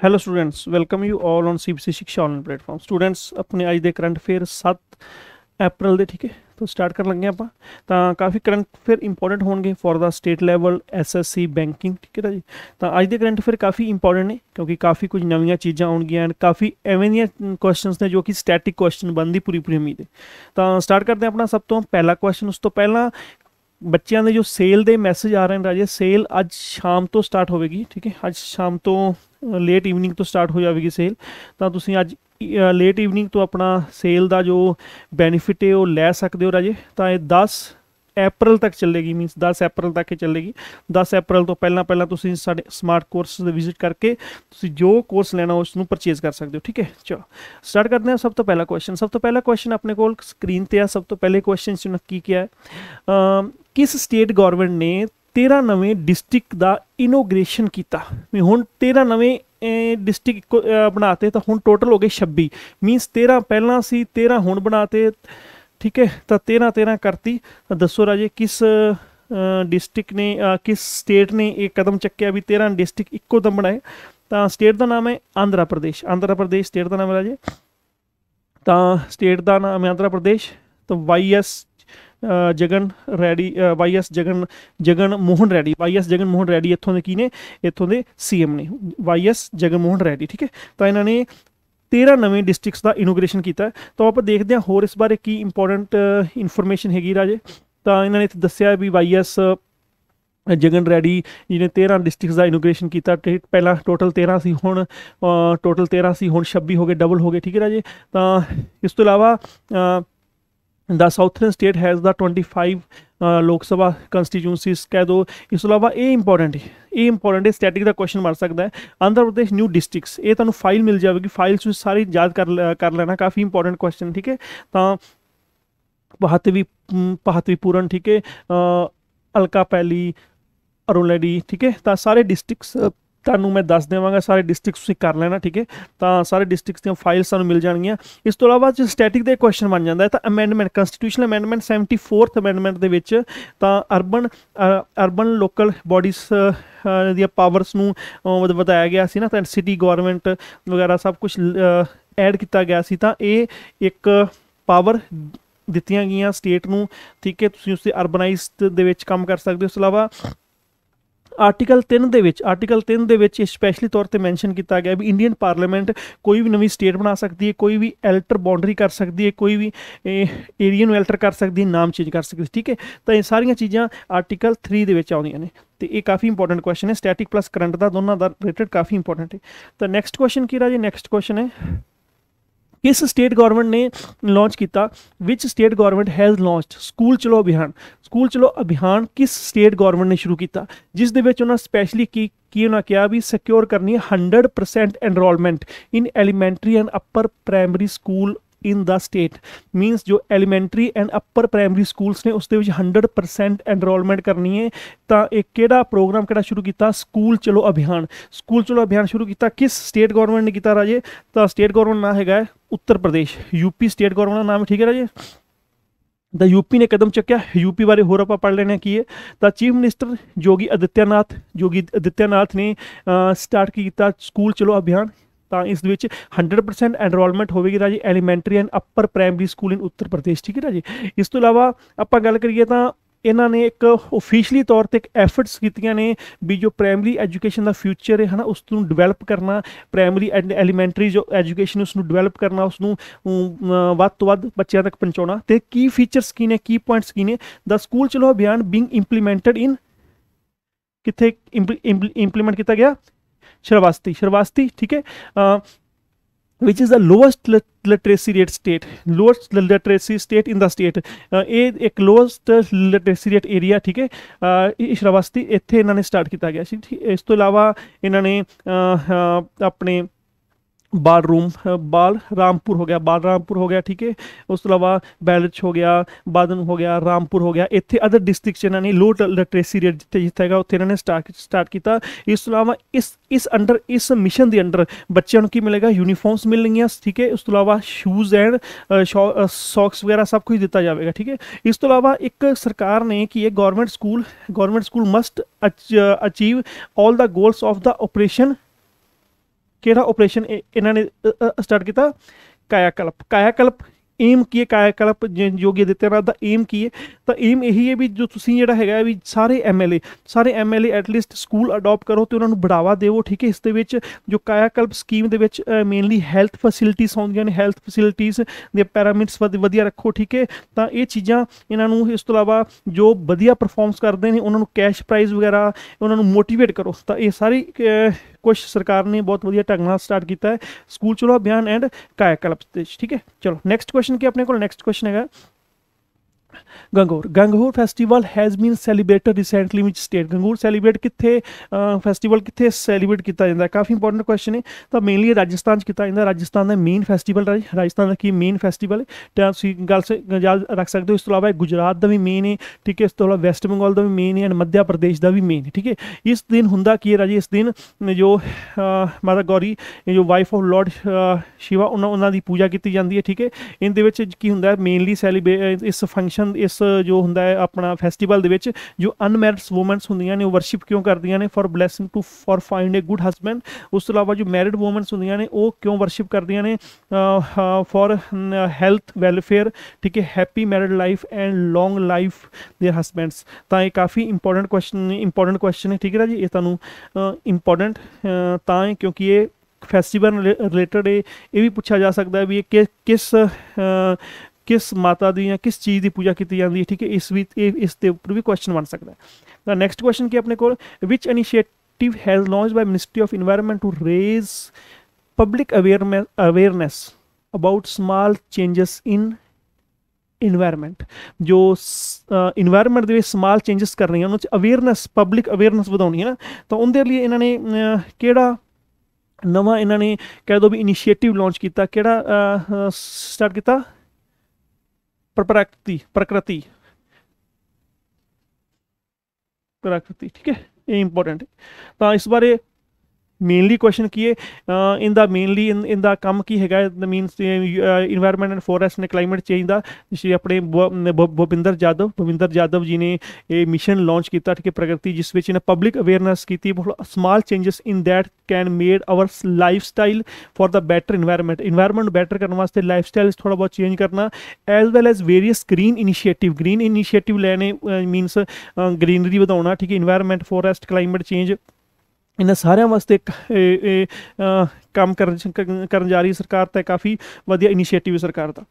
Hello students welcome you all on CBC ਸਿੱਖਿਆ online platform students ਆਪਣੇ ਅੱਜ ਦੇ ਕਰੰਟ ਅਫੇਅਰ 7 ਅਪ੍ਰੈਲ ਦੇ ਠੀਕ ਹੈ ਤੋਂ ਸਟਾਰਟ ਕਰਨ ਲੱਗੇ ਆਪਾਂ ਤਾਂ ਕਾਫੀ ਕਰੰਟ ਅਫੇਅਰ ਇੰਪੋਰਟੈਂਟ ਹੋਣਗੇ for the state level SSC banking ਠੀਕ ਹੈ ਜੀ ਤਾਂ ਅੱਜ ਦੇ ਕਰੰਟ ਅਫੇਅਰ ਕਾਫੀ ਇੰਪੋਰਟੈਂਟ ਨੇ ਕਿਉਂਕਿ ਕਾਫੀ ਕੁਝ ਨਵੀਆਂ ਚੀਜ਼ਾਂ ਆਉਣਗੀਆਂ ਐਂਡ ਕਾਫੀ ਐਵੇਂ ਦੀਆਂ ਕੁਐਸਚਨਸ ਨੇ ਜੋ ਕਿ ਸਟੈਟਿਕ ਕੁਐਸਚਨ ਬਣਦੀ ਪੂਰੀ ਪੂਰੀ ਉਮੀਦ ਹੈ ਤਾਂ ਸਟਾਰਟ ਕਰਦੇ ਹਾਂ ਆਪਣਾ ਸਭ ਤੋਂ ਪਹਿਲਾ ਕੁਐਸਚਨ ਉਸ ਤੋਂ ਪਹਿਲਾਂ ਬੱਚਿਆਂ ਦੇ ਜੋ ਸੇਲ ਦੇ ਮੈਸੇਜ ਆ ਰਹੇ ਨੇ ਰਾਜੇ ਸੇਲ ਅੱਜ ਸ਼ਾਮ ਤੋਂ ਸਟਾਰਟ ਹੋਵੇਗੀ, ਠੀਕ ਹੈ? ਅੱਜ ਸ਼ਾਮ ਤੋਂ ਲੇਟ ਈਵਨਿੰਗ ਤੋਂ ਸਟਾਰਟ ਹੋ ਜਾਵੇਗੀ ਸੇਲ ਤਾਂ ਤੁਸੀਂ ਅੱਜ ਲੇਟ ਈਵਨਿੰਗ ਤੋਂ ਆਪਣਾ ਸੇਲ ਦਾ ਜੋ ਬੈਨੀਫਿਟ ਹੈ ਉਹ ਲੈ ਸਕਦੇ ਹੋ ਰਾਜੇ। ਤਾਂ ਇਹ 10 ਅਪ੍ਰੈਲ ਤੱਕ ਚੱਲੇਗੀ ਮੀਨਸ 10 ਅਪ੍ਰੈਲ ਤੱਕ ਹੀ ਚੱਲੇਗੀ। 10 ਅਪ੍ਰੈਲ ਤੋਂ ਪਹਿਲਾਂ ਪਹਿਲਾਂ ਤੁਸੀਂ ਸਾਡੇ ਸਮਾਰਟ ਕੋਰਸ ਦੇ ਵਿਜ਼ਿਟ ਕਰਕੇ ਤੁਸੀਂ ਜੋ ਕੋਰਸ ਲੈਣਾ ਉਸ ਨੂੰ ਪਰਚੇਜ਼ ਕਰ ਸਕਦੇ ਹੋ, ਠੀਕ ਹੈ? ਚਲੋ ਸਟਾਰਟ ਕਰਦੇ ਹਾਂ ਸਭ ਤੋਂ ਪਹਿਲਾ ਕੁਐਸਚਨ ਸਭ ਤੋਂ ਪਹਿਲਾ ਕੁਐਸਚਨ ਆਪਣੇ ਕੋਲ ਸਕਰੀਨ ਤੇ ਆ। ਸਭ ਤੋਂ ਪਹਿਲੇ ਕੁਐਸਚਨ ਚ ਕੀ ਕਿਹਾ ਹੈ? ਕਿਸ ਸਟੇਟ ਗਵਰਨਮੈਂਟ ਨੇ 13 ਨਵੇਂ ਡਿਸਟ੍ਰਿਕਟ ਦਾ ਇਨੋਗ੍ਰੇਸ਼ਨ ਕੀਤਾ? ਵੀ ਹੁਣ 13 ਨਵੇਂ ਡਿਸਟ੍ਰਿਕਟ ਬਣਾਤੇ ਤਾਂ ਹੁਣ ਟੋਟਲ ਹੋ ਗਏ 26 ਮੀਨਸ 13 ਪਹਿਲਾਂ ਸੀ 13 ਹੁਣ ਬਣਾਤੇ। ਠੀਕ ਹੈ, ਤਾਂ 13 13 ਕਰਤੀ। ਤਾਂ ਦੱਸੋ ਰਾਜੇ, ਕਿਸ ਡਿਸਟ੍ਰਿਕਟ ਨੇ ਕਿਸ ਸਟੇਟ ਨੇ ਇਹ ਕਦਮ ਚੱਕਿਆ ਵੀ 13 ਡਿਸਟ੍ਰਿਕਟ ਇੱਕੋ ਦਮ ਬਣਾਏ? ਤਾਂ ਸਟੇਟ ਦਾ ਨਾਮ ਹੈ ਆਂਧਰਾ ਪ੍ਰਦੇਸ਼। ਆਂਧਰਾ ਪ੍ਰਦੇਸ਼ ਸਟੇਟ ਦਾ ਨਾਮ ਹੈ ਰਾਜੇ। ਤਾਂ ਸਟੇਟ ਦਾ ਨਾਮ ਹੈ ਆਂਧਰਾ ਪ੍ਰਦੇਸ਼। ਤਾਂ Y S Jagan Reddy Y S Jagan Jagan Mohan Reddy. Y S Jagan Mohan Reddy ਇੱਥੋਂ ਦੇ ਕੀ ਨੇ? ਇੱਥੋਂ ਦੇ ਸੀਐਮ ਨੇ। ਵਾਈ ਐਸ ਜਗਨ ਮੋਹਨ ਰੈਡੀ, ਠੀਕ ਹੈ। ਤਾਂ ਇਹਨਾਂ ਨੇ 13 ਨਵੇਂ ਡਿਸਟ੍ਰਿਕਟਸ ਦਾ ਇਨੋਗ੍ਰੇਸ਼ਨ ਕੀਤਾ ਤਾਂ ਆਪਾਂ ਦੇਖਦੇ ਹਾਂ ਹੋਰ ਇਸ ਬਾਰੇ ਕੀ ਇੰਪੋਰਟੈਂਟ ਇਨਫੋਰਮੇਸ਼ਨ ਹੈਗੀ ਰਾਜੇ। ਤਾਂ ਇਹਨਾਂ ਨੇ ਇੱਥੇ ਦੱਸਿਆ ਵੀ ਵਾਈ ਐਸ ਜਗਨ ਰੈਡੀ ਜਿਹਨੇ 13 ਡਿਸਟ੍ਰਿਕਟਸ ਦਾ ਇਨੋਗ੍ਰੇਸ਼ਨ ਕੀਤਾ। ਪਹਿਲਾਂ ਟੋਟਲ 13 ਸੀ, ਹੁਣ ਟੋਟਲ 13 ਸੀ, ਹੁਣ 26 ਹੋ ਗਏ ਡਬਲ ਹੋ ਗਏ। ਠੀਕ ਹੈ ਰਾਜੇ? ਤਾਂ ਇਸ ਤੋਂ ਇਲਾਵਾ the southern state has the 25 Lok Sabha ਕੰਸਟੀਚੂਐਂਸੀਸ ਕਹਿ ਦੋ ਇਸ ਤੋਂ ਇਲਾਵਾ ਇਹ ਇੰਪੋਰਟੈਂਟ ਹੈ, ਇਹ ਇੰਪੋਰਟੈਂਟ ਹੈ ਸਟੈਟਿਕ ਦਾ ਕੁਐਸਚਨ ਬਣ ਸਕਦਾ ਹੈ। ਆਂਧਰਾ ਪ੍ਰਦੇਸ਼ ਨਿਊ ਡਿਸਟ੍ਰਿਕਟਸ ਇਹ ਤੁਹਾਨੂੰ ਫਾਈਲ ਮਿਲ ਜਾਵੇਗੀ। ਫਾਈਲ ਤੁਸੀਂ ਸਾਰੀ ਯਾਦ ਕਰ ਕਰ ਲੈਣਾ, ਕਾਫੀ ਇੰਪੋਰਟੈਂਟ ਕੁਐਸਚਨ ਠੀਕ ਹੈ? ਤਾਂ ਪਹਤਵੀ ਪਹਤਵੀ ਪੂਰਨ, ਠੀਕ ਹੈ? ਅਲਕਾ ਪੈਲੀ ਅਰੋਲੇਡੀ ਠੀਕ ਹੈ? ਤਾਂ ਸਾਰੇ ਡਿਸਟ੍ਰਿਕਟਸ ਤੁਹਾਨੂੰ ਮੈਂ ਦੱਸ ਦੇਵਾਂਗਾ, ਸਾਰੇ ਡਿਸਟ੍ਰਿਕਟਸ ਤੁਸੀਂ ਕਰ ਲੈਣਾ, ਠੀਕ ਹੈ? ਤਾਂ ਸਾਰੇ ਡਿਸਟ੍ਰਿਕਟਸ ਦੀਆਂ ਫਾਈਲਸ ਤੁਹਾਨੂੰ ਮਿਲ ਜਾਣਗੀਆਂ। ਇਸ ਤੋਂ ਇਲਾਵਾ ਜੇ ਸਟੈਟਿਕ ਦੇ ਕੁਐਸਚਨ ਬਣ ਜਾਂਦਾ ਹੈ, ਤਾਂ amendment constitutional amendment 74th amendment ਦੇ ਵਿੱਚ ਤਾਂ ਅਰਬਨ ਅਰਬਨ ਲੋਕਲ ਬਾਡੀਜ਼ ਦੀਆਂ ਪਾਵਰਸ ਨੂੰ ਵਧਾਇਆ ਗਿਆ ਸੀ ਨਾ, ਤਾਂ ਸਿਟੀ ਗਵਰਨਮੈਂਟ ਵਗੈਰਾ ਸਭ ਕੁਝ ਐਡ ਕੀਤਾ ਗਿਆ ਸੀ, ਤਾਂ ਇਹ ਇੱਕ ਪਾਵਰ ਦਿੱਤੀਆਂ ਗਈਆਂ ਸਟੇਟ ਨੂੰ, ਠੀਕ ਹੈ? ਤੁਸੀਂ ਉਸ ਦੇ ਅਰਬਨਾਈਜ਼ਡ ਦੇ ਵਿੱਚ ਕੰਮ ਕਰ ਸਕਦੇ ਹੋ। ਇਸ ਤੋਂ ਇਲਾਵਾ ਆਰਟੀਕਲ 3 ਦੇ ਵਿੱਚ, ਆਰਟੀਕਲ 3 ਦੇ ਵਿੱਚ ਸਪੈਸ਼ਲੀ ਤੌਰ ਤੇ ਮੈਂਸ਼ਨ ਕੀਤਾ ਗਿਆ ਵੀ ਇੰਡੀਅਨ ਪਾਰਲੀਮੈਂਟ ਕੋਈ ਵੀ ਨਵੀਂ ਸਟੇਟ ਬਣਾ ਸਕਦੀ ਹੈ, ਕੋਈ ਵੀ ਐਲਟਰ ਬਾਉਂਡਰੀ ਕਰ ਸਕਦੀ ਹੈ, ਕੋਈ ਵੀ ਏਰੀਆ ਨੂੰ ਐਲਟਰ ਕਰ ਸਕਦੀ ਹੈ, ਨਾਮ ਚੇਂਜ ਕਰ ਸਕਦੀ ਹੈ, ਠੀਕ ਹੈ? ਤਾਂ ਇਹ ਸਾਰੀਆਂ ਚੀਜ਼ਾਂ ਆਰਟੀਕਲ 3 ਦੇ ਵਿੱਚ ਆਉਂਦੀਆਂ ਨੇ ਤੇ ਇਹ ਕਾਫੀ ਇੰਪੋਰਟੈਂਟ ਕੁਐਸਚਨ ਹੈ ਸਟੈਟਿਕ ਪਲੱਸ ਕਰੰਟ ਦਾ ਦੋਨਾਂ ਦਾ ਰਿਲੇਟਡ ਕਾਫੀ ਇੰਪੋਰਟੈਂਟ ਹੈ। ਤਾਂ ਨੈਕਸਟ ਕੁਐਸਚਨ ਕੀ ਰਾਜੇ? ਨੈਕਸਟ ਕੁਐਸਚਨ ਹੈ ਕਿਸ ਸਟੇਟ ਗਵਰਨਮੈਂਟ ਨੇ ਲਾਂਚ ਕੀਤਾ? Which state government has launched school Chalo Abhiyan. School ਚਲੋ ਅਭਿਆਨ ਕਿਸ ਸਟੇਟ ਗਵਰਨਮੈਂਟ ਨੇ ਸ਼ੁਰੂ ਕੀਤਾ? ਜਿਸ ਦੇ ਵਿੱਚ ਉਹਨਾਂ ਸਪੈਸ਼ਲੀ ਕੀ ਕੀ ਉਹਨਾਂ ਕਿਹਾ ਵੀ ਸਿਕਿਉਰ ਕਰਨੀ ਹੈ 100% enrolment in elementary and upper primary school in the state means ਜੋ elementary and upper primary schools ਨੇ ਉਸ ਦੇ ਵਿੱਚ 100% ਐਨਰੋਲਮੈਂਟ ਕਰਨੀ ਹੈ, ਤਾਂ ਇਹ ਕਿਹੜਾ ਪ੍ਰੋਗਰਾਮ ਕਿਹੜਾ ਸ਼ੁਰੂ ਕੀਤਾ? ਸਕੂਲ ਚਲੋ ਅਭਿਆਨ। ਸਕੂਲ ਚਲੋ ਅਭਿਆਨ ਸ਼ੁਰੂ ਕੀਤਾ ਕਿਸ ਸਟੇਟ ਗਵਰਨਮੈਂਟ ਨੇ ਕੀਤਾ ਰਾਜੇ? ਤਾਂ ਸਟੇਟ ਗਵਰਨਮੈਂਟ ਨਾਮ ਹੈਗਾ Uttar Pradesh. UP state government ਦਾ ਨਾਮ ਠੀਕ ਹੈ ਰਾਜੇ? ਦਾ ਯੂਪੀ ਨੇ ਕਦਮ ਚੱਕਿਆ। ਯੂਪੀ ਬਾਰੇ ਹੋਰ ਆਪਾਂ ਪੜ ਲੈਣਾ ਕੀ ਹੈ। ਤਾਂ ਚੀਫ ਮਿਨਿਸਟਰ ਜੋਗੀ ਅਦਿੱਤਿਆਨਾਥ ਜੋਗੀ ਅਦਿੱਤਿਆਨਾਥ ਨੇ ਸਟਾਰਟ ਕੀਤਾ ਸਕੂਲ ਚਲੋ ਅਭਿਆਨ। ਤਾਂ ਇਸ ਵਿੱਚ 100% ਐਨਰੋਲਮੈਂਟ ਹੋਵੇਗੀ ਰਾਜੀ elementary and upper primary school in Uttar Pradesh, ਠੀਕ ਹੈ ਰਾਜੀ? ਇਸ ਤੋਂ ਇਲਾਵਾ ਆਪਾਂ ਗੱਲ ਕਰੀਏ ਤਾਂ ਇਹਨਾਂ ਨੇ ਇੱਕ ਆਫੀਸ਼ੀਅਲੀ ਤੌਰ ਤੇ ਇੱਕ ਐਫਰਟਸ ਕੀਤੀਆਂ ਨੇ ਵੀ ਜੋ ਪ੍ਰਾਇਮਰੀ ਐਜੂਕੇਸ਼ਨ ਦਾ ਫਿਊਚਰ ਹੈ, ਹਨਾ ਉਸ ਨੂੰ ਡਿਵੈਲਪ ਕਰਨਾ ਪ੍ਰਾਇਮਰੀ ਐਂਡ ਐਲੀਮੈਂਟਰੀ ਜੋ ਐਜੂਕੇਸ਼ਨ ਉਸ ਨੂੰ ਡਿਵੈਲਪ ਕਰਨਾ ਉਸ ਨੂੰ ਵੱਧ ਤੋਂ ਵੱਧ ਬੱਚਿਆਂ ਤੱਕ ਪਹੁੰਚਾਉਣਾ। ਤੇ ਕੀ ਫੀਚਰਸ ਕੀ ਨੇ, ਕੀ ਪੁਆਇੰਟਸ ਕੀ ਨੇ? ਦਾ ਸਕੂਲ ਚਲੋ ਅਭਿਆਨ ਬੀਇੰਗ ਇੰਪਲੀਮੈਂਟਡ ਇਨ ਕਿੱਥੇ ਇੰਪਲੀਮੈਂਟ ਕੀਤਾ ਗਿਆ? ਸ਼ਰਵਾਸਤੀ ਸ਼ਰਵਾਸਤੀ ਠੀਕ ਹੈ which is the lowest literacy rate state lowest literacy state in the state ਇਹ ਇੱਕ lowest literacy rate ਏਰੀਆ ਠੀਕ ਹੈ ਸ਼ਰਾਵਸਤੀ ਇੱਥੇ ਇਹਨਾਂ ਨੇ ਸਟਾਰਟ ਕੀਤਾ ਗਿਆ ਸੀ ਇਸ ਤੋਂ ਇਲਾਵਾ ਇਹਨਾਂ ਨੇ ਆਪਣੇ ਬਾਲ ਰੂਮ ਬਾਲ ਰਾਮਪੁਰ ਹੋ ਗਿਆ ਬਾਲ ਰਾਮਪੁਰ ਹੋ ਗਿਆ ਠੀਕ ਹੈ ਉਸ ਤੋਂ ਇਲਾਵਾ ਬੈਲਚ ਹੋ ਗਿਆ ਬਾਦਨ ਹੋ ਗਿਆ ਰਾਮਪੁਰ ਹੋ ਗਿਆ ਇੱਥੇ ਅਦਰ ਡਿਸਟ੍ਰਿਕਟ ਇਹਨਾਂ ਨੇ ਲੋ ਲਿਟਰੇਸੀ ਰੇਟ ਜਿੱਥੇ ਜਿੱਥੇ ਹੈਗਾ ਉੱਥੇ ਇਹਨਾਂ ਨੇ ਸਟਾਰਟ ਸਟਾਰਟ ਕੀਤਾ ਇਸ ਤੋਂ ਇਲਾਵਾ ਇਸ ਇਸ ਅੰਡਰ ਇਸ ਮਿਸ਼ਨ ਦੇ ਅੰਡਰ ਬੱਚਿਆਂ ਨੂੰ ਕੀ ਮਿਲੇਗਾ ਯੂਨੀਫਾਰਮਸ ਮਿਲਣਗੀਆਂ ਠੀਕ ਹੈ ਉਸ ਤੋਂ ਇਲਾਵਾ ਸ਼ੂਜ਼ ਐਂਡ ਸੌਕਸ ਵਗੈਰਾ ਸਭ ਕੁਝ ਦਿੱਤਾ ਜਾਵੇਗਾ ਠੀਕ ਹੈ ਇਸ ਤੋਂ ਇਲਾਵਾ ਇੱਕ ਸਰਕਾਰ ਨੇ ਕਿ ਇਹ government school government school must achieve all the goals of the operation ਕਿਹੜਾ ਆਪਰੇਸ਼ਨ ਇਹਨਾਂ ਨੇ ਸਟਾਰਟ ਕੀਤਾ? ਕਾਇਆਕਲਪ। ਕਾਇਆਕਲਪ ਏਮ ਕੀ ਹੈ? ਕਾਇਆਕਲਪ ਯੋਗੀ ਆਦਿੱਤਿਆਨਾਥ ਦਾ ਏਮ ਕੀ ਹੈ? ਤਾਂ ਏਮ ਇਹੀ ਹੈ ਵੀ ਜੋ ਤੁਸੀਂ ਜਿਹੜਾ ਹੈਗਾ ਵੀ ਸਾਰੇ ਐਮਐਲਏ ਸਾਰੇ ਐਮਐਲਏ ਐਟਲੀਸਟ ਸਕੂਲ ਅਡਾਪਟ ਕਰੋ ਤੇ ਉਹਨਾਂ ਨੂੰ ਬੜਾਵਾ ਦਿਵੋ, ਠੀਕ ਹੈ? ਇਸ ਦੇ ਵਿੱਚ ਜੋ ਕਾਇਆਕਲਪ ਸਕੀਮ ਦੇ ਵਿੱਚ ਮੇਨਲੀ ਹੈਲਥ ਫੈਸਿਲਿਟੀਆਂ ਆਉਂਦੀਆਂ ਨੇ ਹੈਲਥ ਫੈਸਿਲਿਟੀਆਂ ਦੇ ਪੈਰਾਮੀਟਰਸ ਵਧੀਆ ਰੱਖੋ, ਠੀਕ ਹੈ? ਤਾਂ ਇਹ ਚੀਜ਼ਾਂ ਇਹਨਾਂ ਨੂੰ ਇਸ ਤੋਂ ਇਲਾਵਾ ਜੋ ਵਧੀਆ ਪਰਫਾਰਮਸ ਕਰਦੇ ਨੇ, ਉਹਨਾਂ ਨੂੰ ਕੈਸ਼ ਪ੍ਰਾਈਜ਼ ਵਗੈਰਾ, ਉਹਨਾਂ ਨੂੰ ਮੋਟੀਵੇਟ ਕਰੋ। ਤਾਂ ਇਹ ਸਾਰੀ ਕੁਛ ਸਰਕਾਰ ਨੇ ਬਹੁਤ ਵਧੀਆ ਢੰਗ ਨਾਲ ਸਟਾਰਟ ਕੀਤਾ ਹੈ। ਸਕੂਲ ਚਲੋ ਅਭਿਆਨ ਐਂਡ ਕਾਇਆ ਕਲਪ ਠੀਕ ਹੈ? ਚਲੋ ਨੈਕਸਟ ਕੁਐਸਚਨ ਕੀ ਆਪਣੇ ਕੋਲ? ਨੈਕਸਟ ਕੁਐਸਚਨ ਹੈਗਾ। Gangaur. Gangaur festival has been celebrated recently which state Gangaur celebrate ਕਿੱਥੇ ਫੈਸਟੀਵਲ ਕਿੱਥੇ ਸੈਲੀਬ੍ਰੇਟ ਕੀਤਾ ਜਾਂਦਾ ਹੈ? ਕਾਫੀ ਇੰਪੋਰਟੈਂਟ ਕੁਐਸਚਨ ਹੈ ਤਾਂ ਮੇਨਲੀ ਰਾਜਸਥਾਨ ਚ ਕੀਤਾ ਜਾਂਦਾ। ਰਾਜਸਥਾਨ ਦਾ ਮੇਨ ਫੈਸਟੀਵਲ ਰਾਜਸਥਾਨ ਦਾ ਕੀ ਮੇਨ ਫੈਸਟੀਵਲ ਹੈ? ਤਾਂ ਤੁਸੀਂ ਗੱਲ ਸੇ, ਯਾਦ ਰੱਖ ਸਕਦੇ ਹੋ। ਇਸ ਤੋਂ ਇਲਾਵਾ ਗੁਜਰਾਤ ਦਾ ਵੀ ਮੇਨ ਹੈ, ਠੀਕ ਹੈ? ਇਸ ਤੋਂ ਇਲਾਵਾ ਵੈਸਟ ਬੰਗਾਲ ਦਾ ਵੀ ਮੇਨ ਹੈ ਐਂਡ ਮੱਧਿਆ ਪ੍ਰਦੇਸ਼ ਦਾ ਵੀ ਮੇਨ ਹੈ, ਠੀਕ ਹੈ? ਇਸ ਦਿਨ ਹੁੰਦਾ ਕੀ ਹੈ ਰਾਜੀ? ਇਸ ਦਿਨ ਜੋ ਮਾਤਾ ਗੌਰੀ ਜੋ ਵਾਈਫ ਆਫ ਲਾਰਡ ਸ਼ਿਵਾ, ਉਹਨਾਂ ਉਹਨਾਂ ਦੀ ਪੂਜਾ ਕੀਤੀ ਜਾਂਦੀ ਹੈ, ਠੀਕ ਹੈ? ਇਹਦੇ ਵਿੱਚ ਕੀ ਹੁੰਦਾ ਮੇਨਲੀ ਸੈਲੀਬ੍ਰੇਟ ਇਸ ਫੰਕਸ਼ਨ ਫੰਕਸ਼ਨ ਇਸ, ਜੋ ਹੁੰਦਾ ਹੈ, ਆਪਣਾ ਫੈਸਟੀਵਲ ਦੇ ਵਿੱਚ, ਜੋ ਅਨਮੈਰਿਡਸ ਔਮਨਸ ਹੁੰਦੀਆਂ ਨੇ, ਉਹ ਵਰਸ਼ਿਪ ਕਿਉਂ ਕਰਦੀਆਂ ਨੇ? For blessing to for find a good husband ਉਸ ਤੋਂ ਇਲਾਵਾ ਜੋ ਮੈਰਿਡ ਔਮਨਸ ਹੁੰਦੀਆਂ ਨੇ, ਉਹ ਕਿਉਂ ਵਰਸ਼ਿਪ ਕਰਦੀਆਂ ਨੇ? ਫॉर ਹੈਲਥ ਵੈਲਫੇਅਰ ਠੀਕ ਹੈ happy married life and long life their husbands ਤਾਂ ਇਹ ਕਾਫੀ ਇੰਪੋਰਟੈਂਟ ਕੁਐਸਚਨ ਇੰਪੋਰਟੈਂਟ ਕੁਐਸਚਨ ਹੈ, ਠੀਕ ਹੈ ਜੀ? ਇਹ ਤੁਹਾਨੂੰ ਇੰਪੋਰਟੈਂਟ ਤਾਂ ਹੈ ਕਿਉਂਕਿ ਇਹ ਫੈਸਟੀਵਲ ਰਿਲੇਟਡ ਇਹ ਵੀ ਪੁੱਛਿਆ ਜਾ ਸਕਦਾ ਹੈ ਵੀ ਇਹ ਕਿਸ ਕਿਸ ਮਾਤਾ ਦੀ ਜਾਂ ਕਿਸ ਚੀਜ਼ ਦੀ ਪੂਜਾ ਕੀਤੀ ਜਾਂਦੀ ਹੈ, ਠੀਕ ਹੈ, ਇਸ ਵੀ ਇਸ ਦੇ ਉੱਪਰ ਵੀ ਕੁਐਸਚਨ ਬਣ ਸਕਦਾ ਹੈ। ਨੈਕਸਟ ਕੁਐਸਚਨ ਕੀ ਆਪਣੇ ਕੋਲ? Which initiative has launched by ministry of environment to raise public awareness awareness about small changes in environment ਜੋ এনवायरमेंट ਦੇ ਵਿੱਚ ਸਮਾਲ ਚੇਂजेस ਕਰਨੀਆਂ ਉਹਨਾਂ ਚ ਅਵੇਅਰਨੈਸ ਪਬਲਿਕ ਅਵੇਅਰਨੈਸ ਵਧਾਉਣੀ ਹੈ ਨਾ, ਤਾਂ ਉਹਦੇ ਲਈ ਇਹਨਾਂ ਨੇ ਕਿਹੜਾ ਨਵਾਂ ਇਹਨਾਂ ਨੇ ਕਹਿ ਦੋ ਵੀ ਇਨੀਸ਼ੀਏਟਿਵ ਲਾਂਚ ਕੀਤਾ, ਕਿਹੜਾ ਸਟਾਰਟ ਕੀਤਾ? ਪ੍ਰਕ੍ਰਿਤੀ ਪ੍ਰਕਿਰਤੀ। ਪ੍ਰਕਿਰਤੀ ਠੀਕ ਹੈ? ਇਹ ਇੰਪੋਰਟੈਂਟ ਤਾਂ ਇਸ ਬਾਰੇ ਮੇਨਲੀ ਕੁਐਸਚਨ ਕੀ ਹੈ? ਇਨ ਦਾ ਮੇਨਲੀ ਇਨ ਦਾ ਕੰਮ ਕੀ ਹੈਗਾ? ਦਾ means environment and forest and climate change ਦਾ ਜਿਵੇਂ ਆਪਣੇ ਭੁਪਿੰਦਰ ਜਾਦਵ ਭੁਪਿੰਦਰ ਜਾਦਵ ਜੀ ਨੇ ਇਹ ਮਿਸ਼ਨ ਲਾਂਚ ਕੀਤਾ, ਠੀਕ ਹੈ, ਪ੍ਰਗਤੀ, ਜਿਸ ਵਿੱਚ ਇਹਨਾਂ ਪਬਲਿਕ ਅਵੇਅਰਨੈਸ ਕੀਤੀ small changes in that can made our lifestyle for the better environment environment better ਕਰਨ ਵਾਸਤੇ ਲਾਈਫ ਸਟਾਈਲ ਥੋੜਾ ਬਹੁਤ ਚੇਂਜ ਕਰਨਾ as well as various green initiative green initiative ਲੈਣੇ ਮੀਨਸ ਗ੍ਰੀਨਰੀ ਵਧਾਉਣਾ, ਠੀਕ ਹੈ এনवायरमेंट ਫੋਰੈਸਟ ਕਲਾਈਮੇਟ ਚੇਂਜ ਇਹਨਾਂ ਸਾਰਿਆਂ ਵਾਸਤੇ ਕੰਮ ਕਰਨ ਕਰਨ ਜਾ ਰਹੀ ਸਰਕਾਰ ਤਾਂ ਕਾਫੀ ਵਧੀਆ ਇਨੀਸ਼ੀਏਟਿਵ ਹੈ ਸਰਕਾਰ ਦਾ।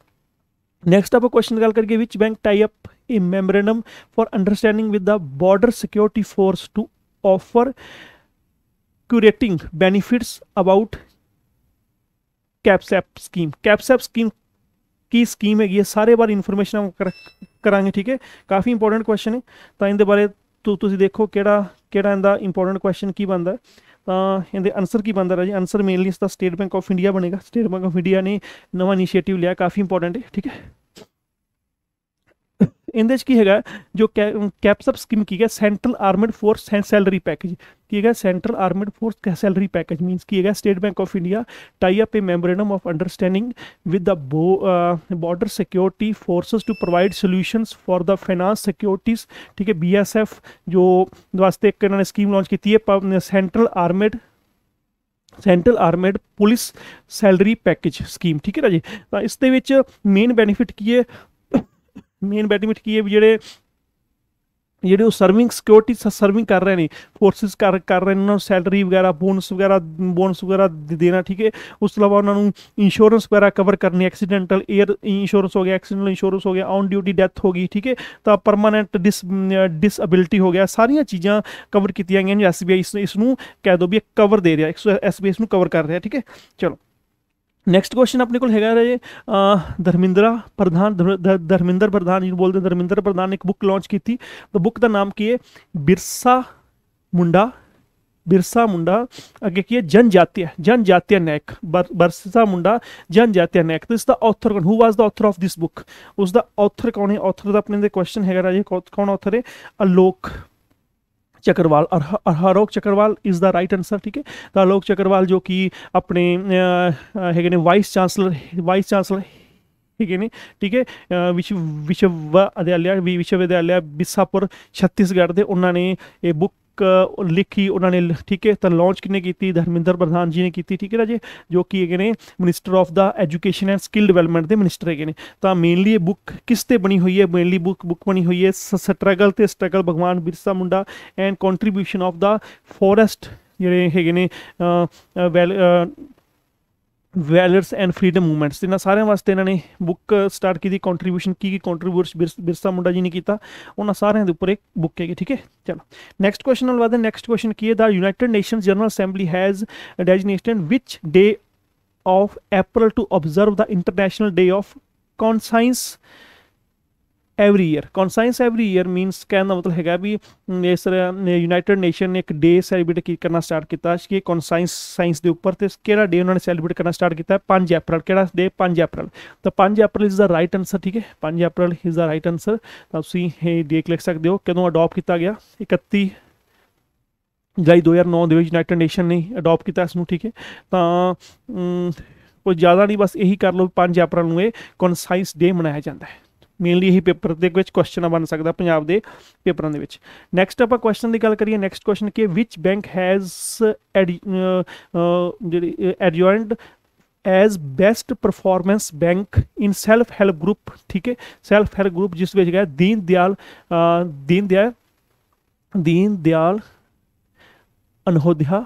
ਨੈਕਸਟ ਆਪਾਂ ਕੁਐਸਚਨ ਗੱਲ ਕਰੀਏ which bank tie up a memorandum for understanding with the border security force to offer curating benefits about capsap scheme? Capsap scheme ਕੀ ਸਕੀਮ ਹੈਗੀ ਹੈ? ਸਾਰੇ ਬਾਰੇ ਇਨਫੋਰਮੇਸ਼ਨ ਕਰਾਂਗੇ, ਠੀਕ ਹੈ? ਕਾਫੀ ਇੰਪੋਰਟੈਂਟ ਕੁਐਸਚਨ ਹੈ। ਤਾਂ ਇਹਦੇ ਬਾਰੇ ਤੁਸੀਂ ਦੇਖੋ ਕਿਹੜਾ ਕਿਹੜਾ ਇਹਦਾ ਇੰਪੋਰਟੈਂਟ ਕੁਐਸਚਨ ਕੀ ਬਣਦਾ ਤਾਂ ਇਹਦੇ ਆਨਸਰ ਕੀ ਬਣਦਾ ਜੀ ਆਨਸਰ ਮੇਨਲੀ ਇਸ ਦਾ ਸਟੇਟ ਬੈਂਕ ਆਫ ਇੰਡੀਆ ਬਣੇਗਾ। ਸਟੇਟ ਬੈਂਕ ਆਫ ਇੰਡੀਆ ਨੇ ਨਵਾਂ ਇਨੀਸ਼ੀਏਟਿਵ ਲਿਆ, ਕਾਫੀ ਇੰਪੋਰਟੈਂਟ ਹੈ, ਠੀਕ ਹੈ। ਇਹਦੇ 'ਚ ਕੀ ਹੈਗਾ ਜੋ ਕੈਪਸਪ ਸਕੀਮ ਕੀ ਹੈ central armed force salary package ਕੀ ਹੈਗਾ central armed force salary package means ਕੀ ਹੈਗਾ State Bank of India tie up a memorandum of understanding with the border security forces to provide solutions for the finance securities ਠੀਕ ਹੈ BSF ਜੋ ਵਾਸਤੇ ਇੱਕ ਇਹਨਾਂ ਨੇ scheme launch ਕੀਤੀ ਹੈ central armed central armed police salary package scheme ਠੀਕ ਹੈ ਰਾਜੀ ਤਾਂ ਇਸ ਦੇ ਵਿੱਚ ਮੇਨ ਬੈਨੀਫਿਟ ਕੀ ਹੈ ਮੇਨ ਬੈਨੀਫਿਟ ਕੀ ਹੈ ਵੀ ਜਿਹੜੇ ਜਿਹੜੇ ਉਹ ਸਰਵਿੰਗ ਸਿਕਿਉਰਿਟੀ ਸਰਵਿੰਗ ਕਰ ਰਹੇ ਨੇ ਫੋਰਸਸ ਕਰ ਕਰ ਰਹੇ ਨੇ, ਉਹਨਾਂ ਨੂੰ ਸੈਲਰੀ ਵਗੈਰਾ ਬੋਨਸ ਵਗੈਰਾ ਬੋਨਸ ਵਗੈਰਾ ਦੇਣਾ, ਠੀਕ ਹੈ। ਉਸ ਤੋਂ ਇਲਾਵਾ ਉਹਨਾਂ ਨੂੰ ਇੰਸ਼ੋਰੈਂਸ ਵਗੈਰਾ ਕਵਰ ਕਰਨੀ ਐਕਸੀਡੈਂਟਲ 에ਅਰ ਇੰਸ਼ੋਰੈਂਸ ਹੋ ਗਿਆ ਐਕਸੀਡੈਂਟਲ ਇੰਸ਼ੋਰੈਂਸ ਹੋ ਗਿਆ ਔਨ ਡਿਊਟੀ ਡੈਥ ਹੋ ਗਈ, ਠੀਕ ਹੈ। ਤਾਂ ਪਰਮਾਨੈਂਟ ਡਿਸ ਡਿਸਐਬਿਲਿਟੀ ਹੋ ਗਿਆ, ਸਾਰੀਆਂ ਚੀਜ਼ਾਂ ਕਵਰ ਕੀਤੀਆਂ ਗਈਆਂ ਨੇ ਐਸਬੀਆਈ ਇਸ ਨੂੰ ਕਹਿ ਦੋ ਵੀ ਕਵਰ ਦੇ ਰਿਹਾ ਐਸਬੀਆਈ ਇਸ ਨੂੰ ਕਵਰ ਕਰ ਰਿਹਾ, ਠੀਕ ਹੈ। ਚਲੋ। नेक्स्ट क्वेश्चन अपने को है धर्मिंद्रा प्रधान धर्मिंदर प्रधान जी बोलते हैं। धर्मिंदर प्रधान ने एक बुक लॉन्च की थी। तो बुक का नाम की है बिरसा मुंडा बिरसा मुंडा, आगे की है जनजातीय जनजातीय नायक बरसा मुंडा, जनजातीय नायक। तो इस द ऑथर कौन who was the author of this book उस द ऑथर कौन है? ऑथर अपने क्वेश्चन है राजे कौन ऑथर है? Alok Chakrawal ਹਰੋਕ Chakrawal is the right answer ਠੀਕ ਹੈ ਤਾਂ ਲੋਕ ਚੱਕਰਵਾਲ ਜੋ ਕਿ ਆਪਣੇ ਹੈਗੇ ਨੇ ਵਾਈਸ ਚਾਂਸਲਰ ਵਾਈਸ ਚਾਂਸਲਰ ਹੈਗੇ ਨੇ ਠੀਕ ਹੈ ਵਿਸ਼ਵ ਵਿਸ਼ਵ ਵਿਦਿਆਲਿਆ ਵੀ ਵਿਸ਼ਵ ਵਿਦਿਆਲਿਆ ਬਿਸਾਪੁਰ ਛੱਤੀਸਗੜ੍ਹ ਦੇ ਉਹਨਾਂ ਨੇ ਇਹ ਬੁੱਕ ਬੁੱਕ ਲਿਖੀ ਉਹਨਾਂ ਨੇ ਠੀਕ ਹੈ, ਤਾਂ ਲਾਂਚ ਕਿਨੇ ਕੀਤੀ? ਧਰਮਿੰਦਰ ਪ੍ਰਧਾਨ ਜੀ ਨੇ ਕੀਤੀ, ਠੀਕ ਹੈ ਰਾਜੇ, ਜੋ ਕਿ ਹੈਗੇ ਨੇ minister of the education and skill development ਦੇ ਮਿਨਿਸਟਰ ਹੈਗੇ ਨੇ। ਤਾਂ ਮੇਨਲੀ ਇਹ ਬੁੱਕ ਕਿਸ ਤੇ ਬਣੀ ਹੋਈ ਹੈ? ਮੇਨਲੀ ਬੁੱਕ ਬੁੱਕ ਬਣੀ ਹੋਈ ਹੈ ਸਟਰਗਲ ਤੇ struggle Bhagwan Birsa Munda and contribution of the forest ਜਿਹੜੇ ਹੈਗੇ ਨੇ ਵੈਲ ਵੈਲਰਸ ਐਂਡ ਫਰੀडम ਮੂਵਮੈਂਟਸ ਇਹਨਾਂ ਸਾਰਿਆਂ ਵਾਸਤੇ ਇਹਨਾਂ ਨੇ ਬੁੱਕ ਸਟਾਰਟ ਕੀਤੀ ਕੰਟਰੀਬਿਊਸ਼ਨ ਕੀ ਕੀ ਕੰਟਰੀਬਿਊਟਸ ਬਿਰਸਾ ਮੁੰਡਾ ਜੀ ਨੇ ਕੀਤਾ, ਉਹਨਾਂ ਸਾਰਿਆਂ ਦੇ ਉੱਪਰ ਇੱਕ ਬੁੱਕ ਹੈਗੀ, ਠੀਕ ਹੈ? ਚਲੋ ਨੈਕਸਟ ਕੁਐਸਚਨ ਨਾਲ ਵਾਦੇ ਨੈਕਸਟ ਕੁਐਸਚਨ ਕੀ ਹੈ? The United Nations General Assembly has designated which day of April to observe the International Day of Conscience? Every year conscience every year means ਕਹਿਣ ਦਾ ਮਤਲਬ ਹੈਗਾ ਵੀ ਇਸ ਯੂਨਾਈਟਿਡ ਨੇਸ਼ਨ ਨੇ ਇੱਕ ਡੇ ਸੈਲੀਬ੍ਰੇਟ ਕਰਨਾ ਸਟਾਰਟ ਕੀਤਾ, ਕਿ ਕਨਸਾਈਂਸ ਸਾਇੰਸ ਦੇ ਉੱਪਰ ਤੇ ਕਿਹੜਾ ਡੇ ਉਹਨਾਂ ਨੇ ਸੈਲੀਬ੍ਰੇਟ ਕਰਨਾ ਸਟਾਰਟ ਕੀਤਾ? 5 ਅਪ੍ਰੈਲ ਕਿਹੜਾ ਡੇ 5 ਅਪ੍ਰੈਲ ਤਾਂ 5 April is the right answer ਠੀਕ ਹੈ? 5 April is the right answer ਤਾਂ ਤੁਸੀਂ ਇਹ ਡੇਟ ਲਿਖ ਸਕਦੇ ਹੋ ਕਦੋਂ ਅਡਾਪਟ ਕੀਤਾ ਗਿਆ? 31 ਜੁਲਾਈ 2009 ਦੇ ਵਿੱਚ ਯੂਨਾਈਟਿਡ ਨੇਸ਼ਨ ਨੇ ਅਡਾਪਟ ਕੀਤਾ ਇਸ ਨੂੰ ਠੀਕ ਹੈ? ਤਾਂ ਕੋਈ ਜ਼ਿਆਦਾ ਨਹੀਂ, ਬਸ ਇਹੀ ਕਰ ਲਓ 5 ਅਪ੍ਰੈਲ ਨੂੰ ਇਹ ਕਨਸਾਈਂਸ ਡੇ ਮਨਾਇਆ ਜਾਂਦਾ ਹੈ। ਮੇਨਲੀ ਇਹੀ ਪੇਪਰ ਦੇ ਵਿੱਚ ਕੁਐਸਚਨ ਬਣ ਸਕਦਾ ਪੰਜਾਬ ਦੇ ਪੇਪਰਾਂ ਦੇ ਵਿੱਚ। ਨੈਕਸਟ ਆਪਾਂ ਕੁਐਸਚਨ ਦੀ ਗੱਲ ਕਰੀਏ ਨੈਕਸਟ ਕੁਐਸਚਨ ਕੀ ਵਿਚ ਬੈਂਕ ਹੈਜ਼ ਜਿਹੜੀ adjudged as best performance bank in self help group ਠੀਕ ਹੈ? ਸੈਲਫ ਹੈਲਪ ਗਰੁੱਪ ਜਿਸ ਵਿੱਚ ਗਿਆ Deen Dayal Deen Dayal Deen Dayal Antyodaya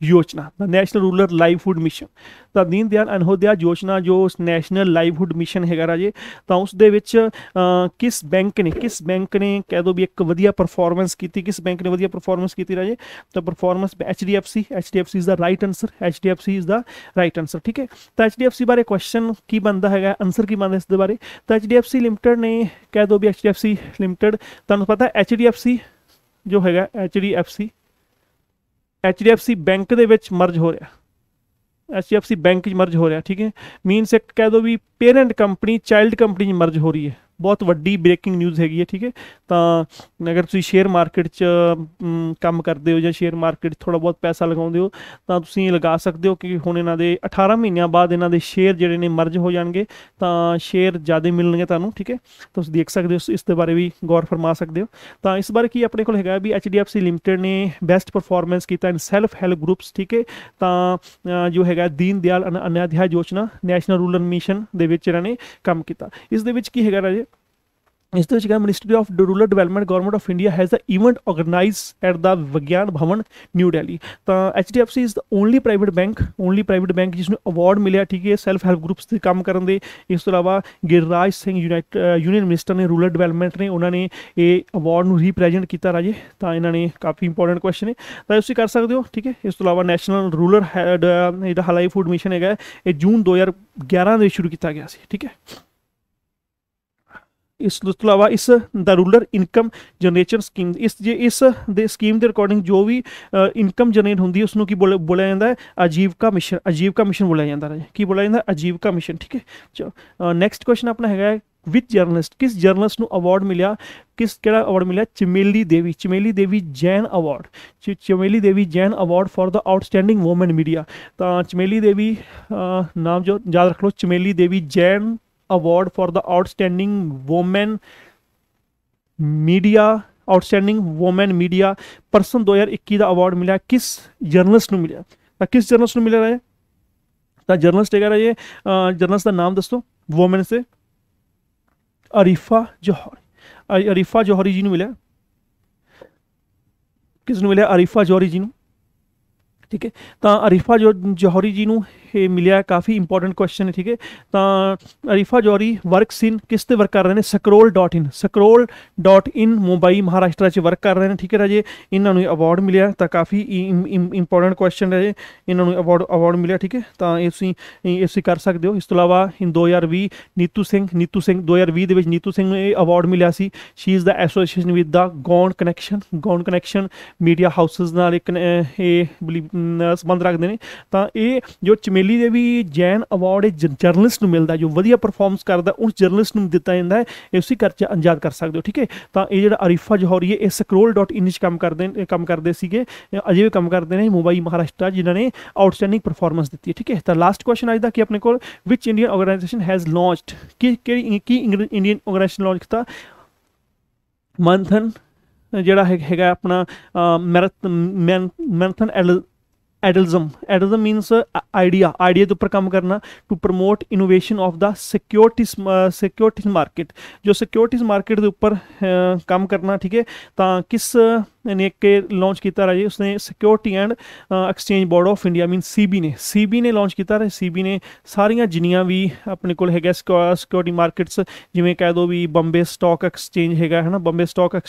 Yojana the National Rural Livelihood Mission ਤਾਂ ਦੀਨ ਦਿਆਲ ਅਨਹੋਦਿਆ ਯੋਜਨਾ ਜੋ ਨੈਸ਼ਨਲ ਲਾਈਵਹੁੱਡ ਮਿਸ਼ਨ ਹੈਗਾ ਰਾਜੇ, ਤਾਂ ਉਸ ਦੇ ਵਿੱਚ ਕਿਸ ਬੈਂਕ ਨੇ, ਕਿਸ ਬੈਂਕ ਨੇ ਕਹਿ ਦੋ ਵੀ ਇੱਕ ਵਧੀਆ ਪਰਫਾਰਮੈਂਸ ਕੀਤੀ, ਕਿਸ ਬੈਂਕ ਨੇ ਵਧੀਆ ਪਰਫਾਰਮੈਂਸ ਕੀਤੀ ਰਾਜੇ? ਤਾਂ performance HDFC HDFC is the right answer HDFC is the right answer ਠੀਕ ਹੈ? ਤਾਂ ਐਚਡੀਐਫਸੀ ਬਾਰੇ ਕੁਐਸਚਨ ਕੀ ਬੰਦਾ ਹੈਗਾ ਆਨਸਰ ਕੀ ਬੰਦਾ ਇਸ ਦੇ ਬਾਰੇ? ਤਾਂ ਐਚਡੀਐਫਸੀ ਲਿਮਟਿਡ ਨੇ ਕਹਿ ਦੋ ਵੀ ਐਚਡੀਐਫਸੀ ਲਿਮਟਿਡ ਤੁਹਾਨੂੰ ਪਤਾ ਐਚਡੀਐਫਸੀ ਜੋ ਹੈਗਾ ਐਚਡੀਐਫਸੀ HDFC ਬੈਂਕ ਦੇ ਵਿੱਚ ਮਰਜ ਹੋ ਰਿਹਾ। HDFC ਬੈਂਕ 'ਚ ਮਰਜ ਹੋ ਰਿਹਾ, ਠੀਕ ਹੈ? ਮੀਨਸ ਇੱਕ ਕਹਿ ਦੋ ਵੀ ਪੇਰੈਂਟ ਕੰਪਨੀ ਚਾਈਲਡ ਕੰਪਨੀ ਚ ਮਰਜ ਹੋ ਰਹੀ ਹੈ। ਬਹੁਤ ਵੱਡੀ ਬ੍ਰੇਕਿੰਗ ਨਿਊਜ਼ ਹੈਗੀ ਹੈ, ਠੀਕ ਹੈ? ਤਾਂ ਅਗਰ ਤੁਸੀਂ ਸ਼ੇਅਰ ਮਾਰਕੀਟ 'ਚ ਕੰਮ ਕਰਦੇ ਹੋ ਜਾਂ ਸ਼ੇਅਰ ਮਾਰਕੀਟ 'ਚ ਥੋੜਾ ਬਹੁਤ ਪੈਸਾ ਲਗਾਉਂਦੇ ਹੋ, ਤਾਂ ਤੁਸੀਂ ਲਗਾ ਸਕਦੇ ਹੋ ਕਿ ਹੁਣ ਇਹਨਾਂ ਦੇ 18 ਮਹੀਨਿਆਂ ਬਾਅਦ ਇਹਨਾਂ ਦੇ ਸ਼ੇਅਰ ਜਿਹੜੇ ਨੇ ਮਰਜ ਹੋ ਜਾਣਗੇ, ਤਾਂ ਸ਼ੇਅਰ ਜ਼ਿਆਦਾ ਮਿਲਣਗੇ ਤੁਹਾਨੂੰ, ਠੀਕ ਹੈ? ਤੁਸੀਂ ਦੇਖ ਸਕਦੇ ਹੋ, ਇਸ ਦੇ ਬਾਰੇ ਵੀ ਗੌਰ ਫਰਮਾ ਸਕਦੇ ਹੋ। ਤਾਂ ਇਸ ਬਾਰੇ ਕੀ ਆਪਣੇ ਕੋਲ ਹੈਗਾ ਵੀ HDFC ਲਿਮਟਿਡ ਨੇ ਬੈਸਟ ਪਰਫਾਰਮੈਂਸ ਕੀਤਾ ਇਨ ਸੈਲਫ ਹੈਲਪ ਗਰੁੱਪਸ ਠੀਕ ਹੈ? ਤਾਂ ਜੋ ਹੈਗਾ ਦੀਨ ਦਿਆਲ ਅਨਿਆਧਿਆ ਯੋਜਨਾ ਨੈਸ਼ਨਲ ਰੂਰਲ ਮਿਸ਼ਨ ਦੇ ਵਿੱਚ ਇਹਨਾਂ ਨੇ ਕੰਮ ਕੀਤਾ। ਇਸ ਦੇ ਵਿੱਚ ਕੀ ਹੈਗਾ ਰਾਜੇ? ਇਸ ਦੇ ਵਿੱਚ ਹੈ ministry of rural development government of India has a event organise at the Vigyan Bhawan New Delhi ਤਾਂ HDFC is the only private bank only private bank ਜਿਸ ਨੂੰ ਅਵਾਰਡ ਮਿਲਿਆ ਠੀਕ ਹੈ ਸੈਲਫ ਹੈਲਪ ਗਰੁੱਪਸ ਦੇ ਕੰਮ ਕਰਨ ਦੇ ਇਸ ਤੋਂ ਇਲਾਵਾ Giriraj Singh unite union minister ਨੇ ਰੂਰਲ ਡਿਵੈਲਪਮੈਂਟ ਨੇ ਉਹਨਾਂ ਨੇ ਇਹ ਅਵਾਰਡ ਨੂੰ ਰੀਪ੍ਰੈਜ਼ੈਂਟ ਕੀਤਾ ਰਾਜੇ ਤਾਂ ਇਹਨਾਂ ਨੇ ਕਾਫੀ ਇੰਪੋਰਟੈਂਟ ਕੁਐਸਚਨ ਹੈ ਤਾਂ ਤੁਸੀਂ ਕਰ ਸਕਦੇ ਹੋ ਠੀਕ ਹੈ ਇਸ ਤੋਂ ਇਲਾਵਾ ਨੈਸ਼ਨਲ ਰੂਰਲ ਜਿਹੜਾ ਹਲਾਈ ਫੂਡ ਮਿਸ਼ਨ ਹੈਗਾ ਇਹ ਜੂਨ 2011 ਦੇ ਸ਼ੁਰੂ ਕੀਤਾ ਗਿਆ ਸੀ ਠੀਕ ਹੈ ਇਸ ਤੋਂ ਇਲਾਵਾ ਇਸ ਦਾ ਰੂਰਲ ਇਨਕਮ ਜਨਰੇਸ਼ਨ ਸਕੀਮ, ਇਸ ਜੇ ਇਸ ਦੇ ਸਕੀਮ ਦੇ ਅਕੋਰਡਿੰਗ ਜੋ ਵੀ ਇਨਕਮ ਜਨਰੇਟ ਹੁੰਦੀ ਹੈ ਉਸ ਨੂੰ ਕੀ ਬੋਲਿਆ ਜਾਂਦਾ ਹੈ? ਆਜੀਵਕਾ ਮਿਸ਼ਨ ਆਜੀਵਕਾ ਮਿਸ਼ਨ ਬੋਲਿਆ ਜਾਂਦਾ ਹੈ ਕੀ ਬੋਲਿਆ ਜਾਂਦਾ ਆਜੀਵਕਾ ਮਿਸ਼ਨ, ਠੀਕ ਹੈ? ਚਲੋ ਨੈਕਸਟ ਕੁਐਸਚਨ ਆਪਣਾ ਹੈਗਾ ਵਿਦ ਜਰਨਲਿਸਟ ਕਿਸ ਜਰਨਲਿਸਟ ਨੂੰ ਅਵਾਰਡ ਮਿਲਿਆ? ਕਿਸ, ਕਿਹੜਾ ਅਵਾਰਡ ਮਿਲਿਆ? Chameli Devi Chameli Devi Jain award Chameli Devi Jain award for the outstanding woman media ਤਾਂ ਚਮੇਲੀ ਦੇਵੀ ਨਾਮ ਜੋ ਯਾਦ ਰੱਖ ਲਓ, Chameli Devi Jain award for the outstanding woman media outstanding woman media person 2021 ਦਾ ਅਵਾਰਡ ਮਿਲਿਆ, ਕਿਸ ਜਰਨਲਿਸਟ ਨੂੰ ਮਿਲਿਆ? ਤਾਂ ਕਿਸ ਜਰਨਲਿਸਟ ਨੂੰ ਮਿਲਿਆ ਹੈ ਤਾਂ ਜਰਨਲਿਸਟ ਹੈਗਾ ਇਹ ਜਰਨਲਿਸਟ ਦਾ ਨਾਮ ਦੱਸੋ ਔਮਨ ਸੇ। ਅਰੀਫਾ ਜੋਹਰੀ। ਅਰੀਫਾ ਜੋਹਰੀ ਜੀ ਨੂੰ ਮਿਲਿਆ। ਕਿਸ ਨੂੰ ਮਿਲਿਆ? ਅਰੀਫਾ ਜੋਹਰੀ ਜੀ ਨੂੰ। ਠੀਕ ਹੈ। ਤਾਂ ਅਰੀਫਾ ਜੋ, ਜੋਹਰੀ ਜੀ ਨੂੰ ਇਹ ਮਿਲਿਆ ਕਾਫੀ ਇੰਪੋਰਟੈਂਟ ਕੁਐਸਚਨ ਹੈ ਠੀਕ ਹੈ। ਤਾਂ ਅਰੀਫਾ ਜੋਹਰੀ ਵਰਕ ਸਿਨ ਕਿਸ ਤੇ ਵਰਕ ਕਰ ਰਹੇ ਨੇ? ਸਕਰੋਲ.in ਸਕਰੋਲ.in ਮੁੰਬਈ, ਮਹਾਰਾਸ਼ਟਰ 'ਚ ਵਰਕ ਕਰ ਰਹੇ ਨੇ, ਠੀਕ ਹੈ ਰਾਜੇ। ਇਹਨਾਂ ਨੂੰ ਅਵਾਰਡ ਮਿਲਿਆ, ਤਾਂ ਕਾਫੀ ਇੰਪੋਰਟੈਂਟ ਕੁਐਸਚਨ ਹੈ ਇਹਨਾਂ ਨੂੰ ਅਵਾਰਡ ਅਵਾਰਡ ਮਿਲਿਆ, ਠੀਕ ਹੈ। ਤਾਂ ਇਹ ਤੁਸੀਂ ਇਹ ਤੁਸੀਂ ਕਰ ਸਕਦੇ ਹੋ। ਇਸ ਤੋਂ ਇਲਾਵਾ ਇਨ 2020 ਨੀਤੂ ਸਿੰਘ ਨੀਤੂ ਸਿੰਘ 2020 ਦੇ ਵਿੱਚ ਨੀਤੂ ਸਿੰਘ ਨੂੰ ਇਹ ਅਵਾਰਡ ਮਿਲਿਆ ਸੀ। She is the association with the Gaon Connection Gaon Connection media houses ਨਾਲ ਇੱਕ ਇਹ ਸੰਬੰਧ ਰੱਖਦੇ ਨੇ। ਤਾਂ ਇਹ ਜੋ ਚਮੇਲੀ ਦੇ ਵੀ ਜੈਨ ਅਵਾਰਡ ਇਹ ਜਰਨਲਿਸਟ ਨੂੰ ਮਿਲਦਾ ਜੋ ਵਧੀਆ ਪਰਫਾਰਮੈਂਸ ਕਰਦਾ ਉਸ ਜਰਨਲਿਸਟ ਨੂੰ ਦਿੱਤਾ ਜਾਂਦਾ ਹੈ, ਇਹ ਉਸੇ ਕਰ ਅੰਜਾਦ ਕਰ ਸਕਦੇ ਹੋ, ਠੀਕ ਹੈ? ਤਾਂ ਇਹ ਜਿਹੜਾ ਅਰੀਫਾ ਜੋਹਰੀ ਹੈ, ਇਹ ਸਕਰੋਲ.in ਵਿੱਚ ਕੰਮ ਕਰਦੇ ਕੰਮ ਕਰਦੇ ਸੀਗੇ ਅਜੇ ਵੀ ਕੰਮ ਕਰਦੇ ਨੇ ਮੁੰਬਈ ਮਹਾਰਾਸ਼ਟਰ ਜਿਨ੍ਹਾਂ ਨੇ ਆਊਟਸਟੈਂਡਿੰਗ ਪਰਫਾਰਮੈਂਸ ਦਿੱਤੀ ਹੈ, ਠੀਕ ਹੈ? ਤਾਂ ਲਾਸਟ ਕੁਐਸਚਨ ਅੱਜ ਦਾ ਕਿ ਆਪਣੇ ਕੋਲ? Which Indian organization has launched ਕਿ ਕਿਹੜੀ ਕੀ ਇੰਡੀਅਨ ਆਰਗੇਨਾਈਜੇਸ਼ਨ ਲਾਂਚ ਕੀਤਾ? ਮੰਥਨ, ਜਿਹੜਾ ਹੈਗਾ ਆਪਣਾ ਮੈਰਾਥਨ ਐਡਲਜ਼ਮ ਐਡਲਜ਼ਮ ਮੀਨਸ ਆਈਡੀਆ ਆਈਡੀਆ ਦੇ ਉੱਪਰ ਕੰਮ ਕਰਨਾ to promote innovation of the securities securities market ਜੋ ਸਿਕਿਉਰਿਟੀਜ਼ ਮਾਰਕੀਟ ਦੇ ਉੱਪਰ ਅ, ਕੰਮ ਕਰਨਾ ਠੀਕ ਹੈ ਤਾਂ ਕਿਸ ਨੇ ਕਿ ਲਾਂਚ ਕੀਤਾ ਰਾਜੇ, ਉਸਨੇ security and exchange board of India mean SEBI ਨੇ। ਸੀਬੀ ਨੇ ਲਾਂਚ ਕੀਤਾ ਰੇ ਸੀਬੀ ਨੇ ਸਾਰੀਆਂ ਜਿੰਨੀਆਂ ਵੀ ਆਪਣੇ ਕੋਲ ਹੈਗਾ ਸਿਕਿਉਰਿਟੀ ਮਾਰਕੀਟਸ ਜਿਵੇਂ ਕਹਿ ਦੋ ਵੀ ਬੰਬੇ ਸਟਾਕ ਐਕਸਚੇਂਜ ਹੈਗਾ ਹੈ ਨਾ Bombay stock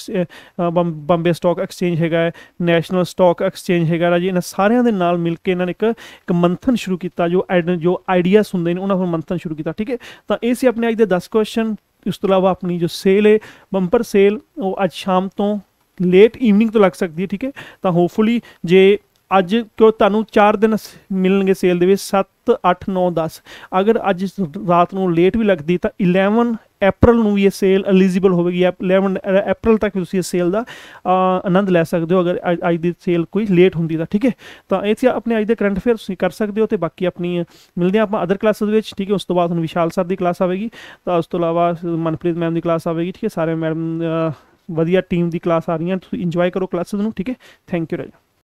Bombay stock exchange ਹੈਗਾ ਹੈ ਨੈਸ਼ਨਲ ਸਟਾਕ ਐਕਸਚੇਂਜ ਹੈਗਾ ਰਾਜੀ। ਇਹਨਾਂ ਸਾਰਿਆਂ ਦੇ ਨਾਲ ਮਿਲ ਕੇ ਇਹਨਾਂ ਨੇ ਇੱਕ ਇੱਕ ਮੰਥਨ ਸ਼ੁਰੂ ਕੀਤਾ, ਜੋ ਆਈਡ- ਜੋ ਆਈਡੀਆਸ ਹੁੰਦੇ ਨੇ, ਉਹਨਾਂ ਨੂੰ ਮੰਥਨ ਸ਼ੁਰੂ ਕੀਤਾ, ਠੀਕ ਹੈ? ਤਾਂ ਇਹ ਸੀ ਆਪਣੇ ਅੱਜ ਦੇ 10 ਕੁਐਸਚਨ ਇਸ ਤੋਂ ਇਲਾਵਾ ਆਪਣੀ ਜੋ ਸੇਲ ਹੈ ਬੰਪਰ ਸੇਲ ਉਹ ਅੱਜ ਸ਼ਾਮ ਤੋਂ ਲੇਟ ਈਵਨਿੰਗ ਤੋਂ ਲੱਗ ਸਕਦੀ ਹੈ ਠੀਕ ਹੈ? ਤਾਂ ਹੋਪਫੁਲੀ ਜੇ ਅੱਜ ਕਿਉਂ ਤੁਹਾਨੂੰ 4 ਦਿਨ ਸ- ਮਿਲਣਗੇ ਸੇਲ ਦੇ ਵਿੱਚ 7 8 9 10 ਅਗਰ ਅੱਜ ਰਾਤ ਨੂੰ ਲੇਟ ਵੀ ਲੱਗਦੀ ਤਾਂ 11 ਅਪ੍ਰੈਲ ਨੂੰ ਵੀ ਇਹ ਸੇਲ ਐਲੀਜੀਬਲ ਹੋਵੇਗੀ। ਐਪ- 11 ਅਪ੍ਰੈਲ ਤੱਕ ਤੁਸੀਂ ਇਸ ਸੇਲ ਦਾ ਆਨੰਦ ਲੈ ਸਕਦੇ ਹੋ ਅਗਰ ਅੱਜ- ਅੱਜ ਦੀ ਸੇਲ ਕੋਈ ਲੇਟ ਹੁੰਦੀ ਤਾਂ ਠੀਕ ਹੈ? ਤਾਂ ਇਹ ਸੀ ਆਪਣੇ ਅੱਜ ਦੇ ਕਰੰਟ ਅਫੇਅਰ ਤੁਸੀਂ ਕਰ ਸਕਦੇ ਹੋ ਤੇ ਬਾਕੀ ਆਪਣੀ ਅ, ਮਿਲਦੇ ਆਪਾਂ ਅਦਰ ਕਲਾਸਿਸ ਵਿੱਚ ਠੀਕ ਹੈ? ਉਸ ਤੋਂ ਬਾਅਦ ਹੁਣ ਵਿਸ਼ਾਲ ਸਰ ਦੀ ਕਲਾਸ ਆਵੇਗੀ। ਤਾਂ ਉਸ ਤੋਂ ਇਲਾਵਾ ਮਨਪ੍ਰੀਤ ਮੈਮ ਦੀ ਕਲਾਸ ਆਵੇਗੀ ਠੀਕ ਹੈ? ਸਾਰੇ ਮੈਡਮ ਵਧੀਆ ਟੀਮ ਦੀ ਕਲਾਸ ਆ ਰਹੀਆਂ, ਤੁਸੀਂ ਇੰਜੋਏ ਕਰੋ ਕਲਾਸਿਸ ਨੂੰ, ਠੀਕ ਹੈ? ਥੈਂਕ ਯੂ ਰਾਜਾ।